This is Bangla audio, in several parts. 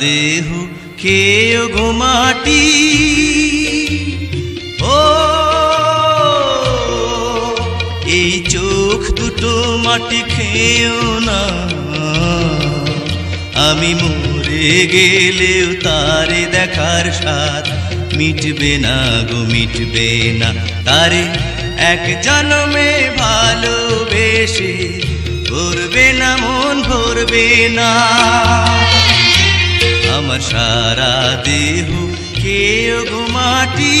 দেহ খেয়ে গো মাটি ও, এই চোখ দুটো মাটি খেয়েও না। আমি মরে গেলেও তারে দেখার স্বাদ মিটবে না গো, মিটবে না। তারে এক জন্মে ভালোবেসে মন ভরবে না। আমার সারা দেহ খেয়ে ঘুমাটি মাটি।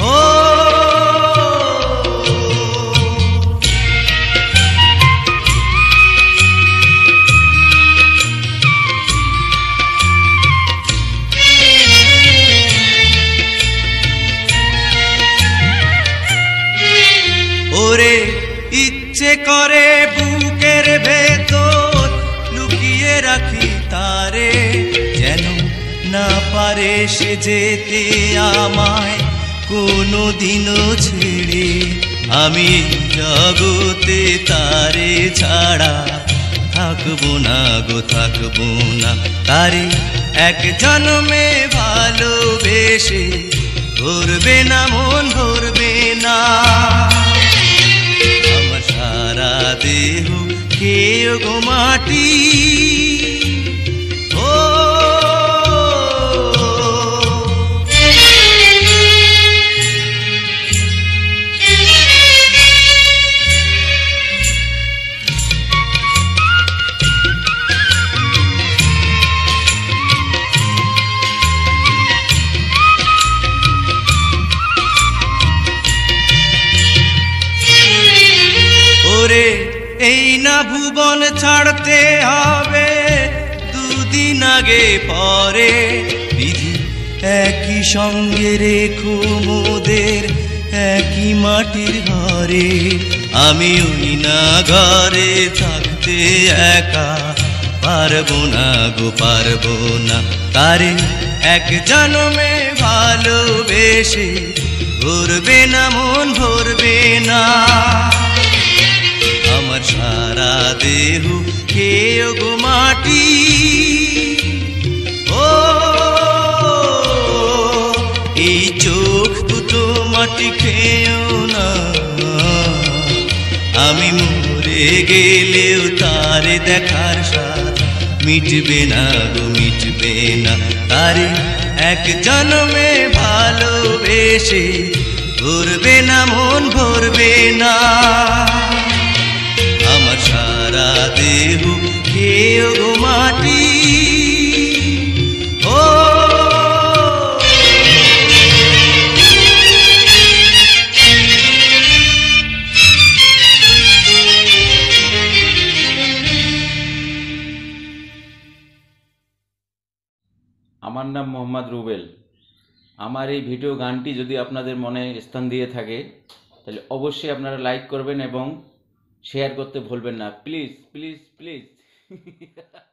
ও ইচ্ছে করে বুকের ভেতর লুকিয়ে রাখি তারে, যেন না পারে সে যেতে আমায় কোনো দিনও ছেড়ে। আমি জগতে তারে ছাড়া থাকব না গো, থাকব না তারে। এক জন্মে ভালোবেসে ভরবে না মন ভরবে না খেয়ে গো মাটি ও ওরে এই না ভুবন ছাড়তে হবে। দুদিন আগে পরে বিধি। একই সঙ্গে রেখো মোদের, একই মাটির ঘরে। আমি ওই না ঘরে থাকতে একা। পারব না গো, পারব না। তারে এক জন্মে ভালোবেসে। ভরবে না মন, ভরবে না আমি মরে গেলেও তার দেখার স্বাদ মিটবে না গো, মিটবে না। তারে এক জন্মে ভালোবেসে ভরবে না, মন ভরবে না। আমার সারা দেহ খেয়ে আমার নাম মোহাম্মদ রুবেল। আমার এই ভিডিও গানটি যদি আপনাদের মনে স্থান দিয়ে থাকে, তাহলে অবশ্যই আপনারা লাইক করবেন এবং শেয়ার করতে ভুলবেন না। Please please please.